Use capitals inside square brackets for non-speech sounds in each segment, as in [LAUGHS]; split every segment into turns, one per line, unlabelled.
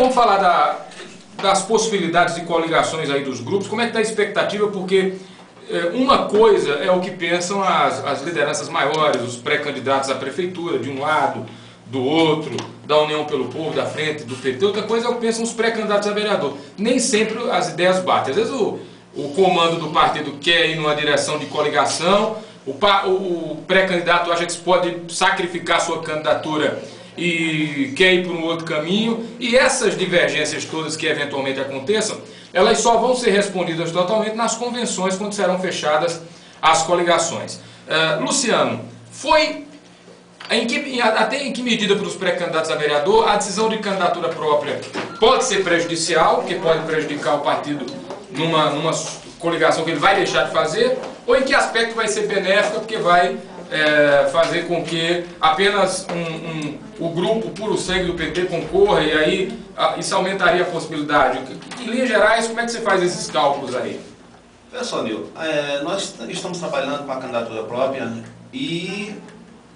vamos falar da, das possibilidades de coligações aí dos grupos. Como é que está a expectativa? Porque é, uma coisa é o que pensam as, as lideranças maiores, os pré-candidatos à prefeitura, de um lado, do outro, da União pelo Povo, da Frente, do PT. Outra coisa é o que pensam os pré-candidatos a vereador. Nem sempre as ideias batem. Às vezes o, o comando do partido quer ir numa direção de coligação, o, o pré-candidato acha que pode sacrificar sua candidatura e quer ir por um outro caminho. E essas divergências todas que eventualmente aconteçam, elas só vão ser respondidas totalmente nas convenções quando serão fechadas as coligações. Uh, Luciano, foi em que, até em que medida para os pré-candidatos a vereador a decisão de candidatura própria pode ser prejudicial, porque pode prejudicar o partido numa, numa coligação que ele vai deixar de fazer, ou em que aspecto vai ser benéfica, porque vai é, fazer com que apenas um, um, o grupo puro sangue do PT concorra e aí a, isso aumentaria a possibilidade. Em linhas gerais, como é que você faz esses cálculos aí?
Pessoal, Nil, é, nós estamos trabalhando com a candidatura própria e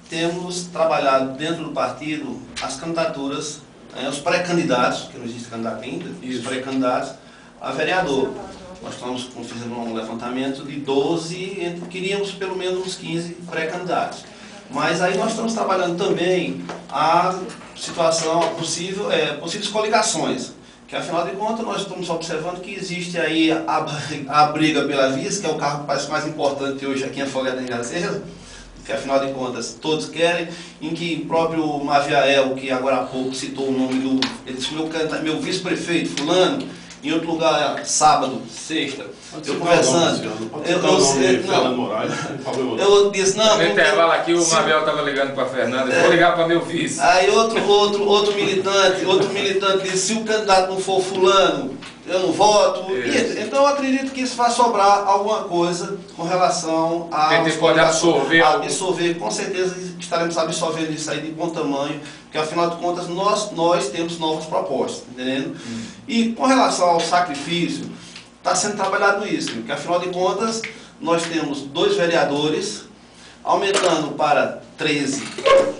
temos trabalhado dentro do partido as candidaturas, é, os pré-candidatos, que não existe candidato ainda, Isso. os pré-candidatos a vereador. Nós estamos fazendo um levantamento de 12, queríamos pelo menos uns 15 pré-candidatos. Mas aí nós estamos trabalhando também a situação possível, é, possíveis coligações. Que afinal de contas nós estamos observando que existe aí a, a briga pela vice, que é o cargo que parece mais importante hoje aqui em Folha da Engraceira, que afinal de contas todos querem, em que o próprio Maviael, que agora há pouco citou o nome do. Ele disse, meu, meu vice-prefeito, fulano, em outro lugar, sábado, sexta, eu conversando. Eu, eu, eu disse, não.
No intervalo aqui, o Mabel estava ligando para a Fernanda, eu vou ligar para meu vice.
Aí outro, outro, outro militante, outro militante disse, se o candidato não for fulano, eu não voto. E, então eu acredito que isso vai sobrar alguma coisa com relação a.
PT pode absorver.
Absorver, com certeza estaremos absorvendo isso aí de bom tamanho, porque afinal de contas nós, nós temos novas propostas, entendendo? Hum. E com relação ao sacrifício, está sendo trabalhado isso, porque afinal de contas nós temos dois vereadores, aumentando para 13.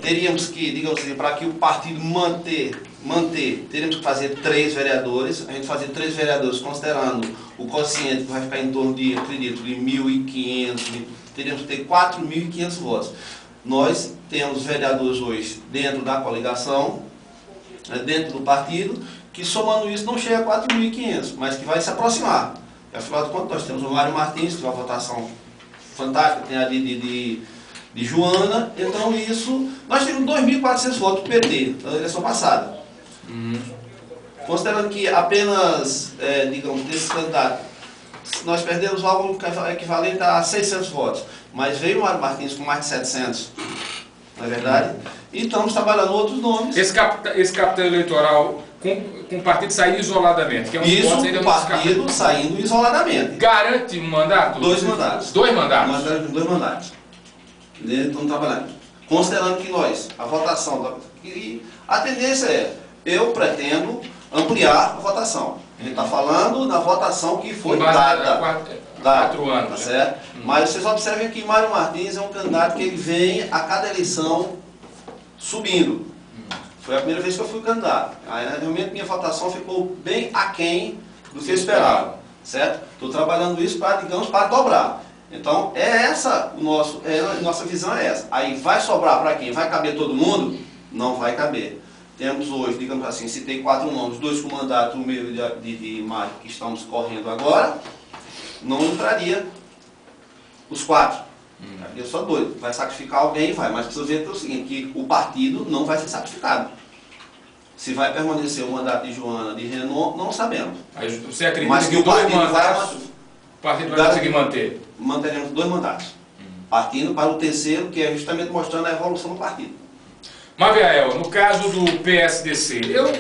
Teríamos que, digamos assim, para que o partido manter manter, teríamos que fazer três vereadores, a gente fazer três vereadores considerando o quociente que vai ficar em torno de, acredito, de 1.500, teríamos que ter 4.500 votos. Nós temos vereadores hoje dentro da coligação, né, dentro do partido, que somando isso não chega a 4.500, mas que vai se aproximar. E, afinal de contas, nós temos o Mário Martins, que tem uma votação fantástica, tem ali de, de, de Joana, então isso, nós tivemos 2.400 votos do PT na eleição passada. Uhum. Considerando que apenas, é, digamos, desses candidatos, nós perdemos algo equivalente a 600 votos, mas veio o Mário Martins com mais de 700, não é verdade? E estamos trabalhando outros nomes.
Esse, cap esse capitão eleitoral com, com o partido saindo isoladamente, que é um
Isso, o partido saindo isoladamente.
Garante um mandato?
Dois mandatos.
Dois mandatos?
Dois mandatos. Estamos trabalhando. Considerando que nós, a votação, e a tendência é eu pretendo ampliar a votação. A gente está falando da votação que foi dada.
Quatro, quatro anos. Tá
certo? Hum. Mas vocês observem que Mário Martins é um candidato que ele vem a cada eleição subindo. Hum. Foi a primeira vez que eu fui candidato. Aí, realmente minha votação ficou bem aquém do que eu esperava. Certo? Estou trabalhando isso para, digamos, para dobrar. Então, é essa o nosso, é, a nossa visão é essa. Aí vai sobrar para quem? Vai caber todo mundo? Não vai caber. Temos hoje, digamos assim, citei quatro nomes, dois com mandato meio de, de, de maio que estamos correndo agora, não entraria os quatro. Hum. Eu só dois. Vai sacrificar alguém, vai. Mas precisa ver o seguinte, que o partido não vai ser sacrificado. Se vai permanecer o mandato de Joana, de Renan, não sabemos.
Mas você acredita Mas que, que o partido mandatos, vai, o partido vai conseguir manter?
Manteremos dois mandatos. Hum. Partindo para o terceiro, que é justamente mostrando a evolução do partido.
Maviael, no caso do PSDC, eu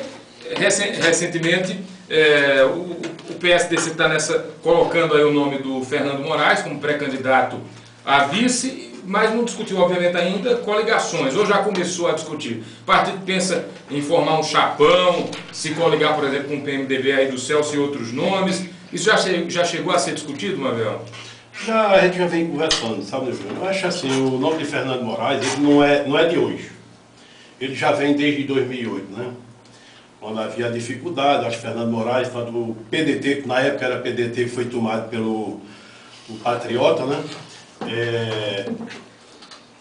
recentemente é, o, o, PSDC está nessa colocando aí o nome do Fernando Moraes como pré-candidato a vice, mas não discutiu obviamente ainda coligações, ou já começou a discutir. O partido pensa em formar um chapão, se coligar, por exemplo, com o PMDB aí do Celso e outros nomes. Isso já, che já chegou a ser discutido, Maviel?
Já, a gente já vem conversando, sabe, Júnior? Eu acho assim, o nome de Fernando Moraes ele não é, não é de hoje ele já vem desde 2008, né? Quando havia dificuldade, acho que Fernando Moraes, quando o PDT, que na época era PDT, foi tomado pelo o Patriota, né? É,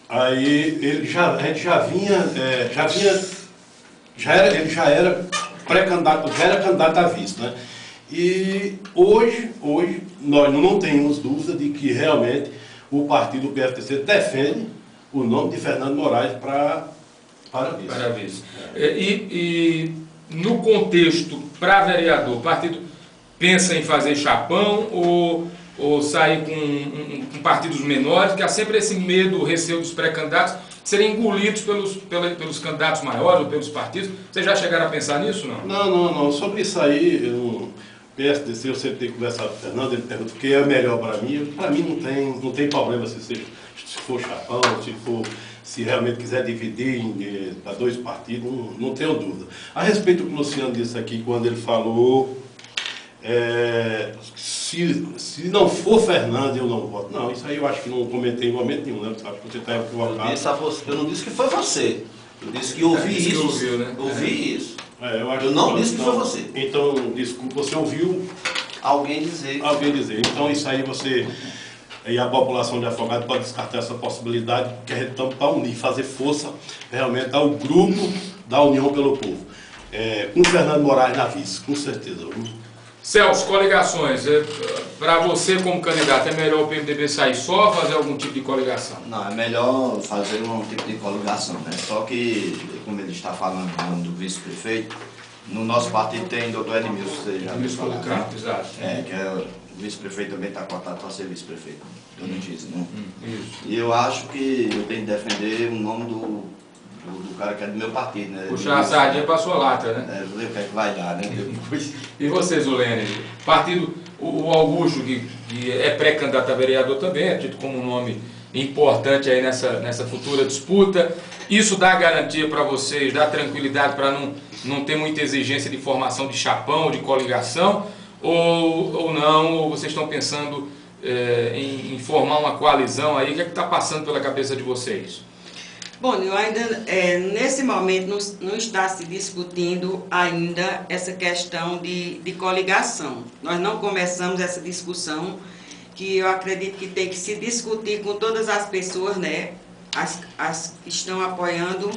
aí ele já, a gente já vinha, é, já vinha, já era, ele já era pré-candidato, já era candidato a vice, né? E hoje, hoje nós não temos dúvida de que realmente o partido PFTC defende o nome de Fernando Moraes para para vice.
Para vice. É. E, e no contexto para vereador, o partido pensa em fazer chapão ou, ou sair com, com partidos menores, que há sempre esse medo, receio dos pré-candidatos serem engolidos pelos, pelos, pelos candidatos maiores ou pelos partidos. Vocês já chegaram a pensar nisso, não?
Não, não, não. Sobre isso aí, eu, PSDC, eu sempre tenho conversado com o Fernando, ele pergunta o que é melhor para mim. Para mim não tem, não tem problema se, seja, se for chapão, se for se realmente quiser dividir eh, para dois partidos, não, não tenho dúvida. A respeito do que o Luciano disse aqui, quando ele falou, é, se, se não for Fernando, eu não voto. Não, isso aí eu acho que não comentei em momento nenhum, né? Que você está equivocado.
Eu, disse, eu não disse que foi você. Eu disse que ouvi é, isso. Que ouviu, né? Ouvi é. isso. É, eu, eu não disse que foi você.
Então, desculpa, você ouviu
alguém dizer.
Alguém dizer. Então, isso aí você e a população de Afogado pode descartar essa possibilidade, porque a gente está para unir, fazer força realmente ao grupo da União pelo Povo. É, com Fernando Moraes na vice, com certeza.
Celso, coligações, é, para você como candidato, é melhor o PMDB sair só ou fazer algum tipo de coligação?
Não, é melhor fazer um tipo de coligação, né? Só que, como ele está falando do vice-prefeito, no nosso partido tem o doutor Edmilson, você já
viu falar, né? exato.
É, que é o vice-prefeito também está cotado para ser vice-prefeito, Dona Giz, né?
Hum.
E eu acho que eu tenho que defender o nome do, do, do cara que é do meu partido, né?
Puxar a sardinha para sua lata, né?
É, ver o que é que vai dar, né? [LAUGHS]
e você, Zulene? Partido, o, o Augusto, que, que é pré-candidato a vereador também, é tido como um nome importante aí nessa, nessa futura disputa. Isso dá garantia para vocês, dá tranquilidade para não, não ter muita exigência de formação de chapão, de coligação? ou, ou não, ou vocês estão pensando é, em, em, formar uma coalizão aí? O que é está passando pela cabeça de vocês?
Bom, eu ainda, é, nesse momento, não, não, está se discutindo ainda essa questão de, de coligação. Nós não começamos essa discussão, que eu acredito que tem que se discutir com todas as pessoas, né, as, as que estão apoiando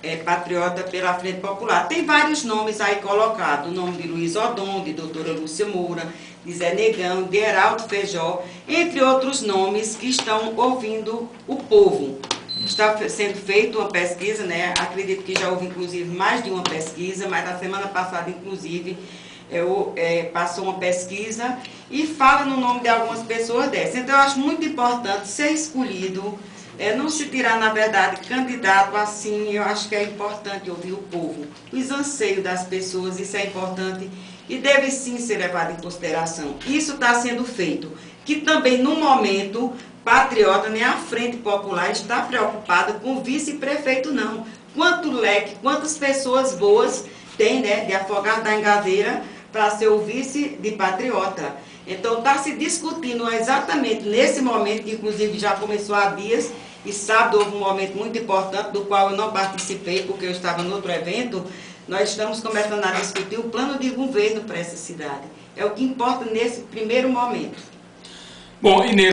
é, patriota pela Frente Popular. Tem vários nomes aí colocados, o nome de Luiz Odon, de doutora Lúcia Moura, de Zé Negão, de Heraldo Feijó, entre outros nomes que estão ouvindo o povo. Está sendo feita uma pesquisa, né? acredito que já houve inclusive mais de uma pesquisa, mas na semana passada, inclusive, eu, é, passou uma pesquisa e fala no nome de algumas pessoas dessas. Então, eu acho muito importante ser escolhido é, não se tirar, na verdade, candidato assim, eu acho que é importante ouvir o povo, os anseios das pessoas, isso é importante e deve sim ser levado em consideração. Isso está sendo feito, que também no momento, patriota, nem a Frente Popular está preocupada com o vice-prefeito não. Quanto leque, quantas pessoas boas tem, né, de afogar da engaveira para ser o vice de patriota. Então está se discutindo exatamente nesse momento, que inclusive já começou há dias, e sábado houve um momento muito importante, do qual eu não participei, porque eu estava em outro evento, nós estamos começando a discutir o plano de governo para essa cidade. É o que importa nesse primeiro momento.
Bom, e nesse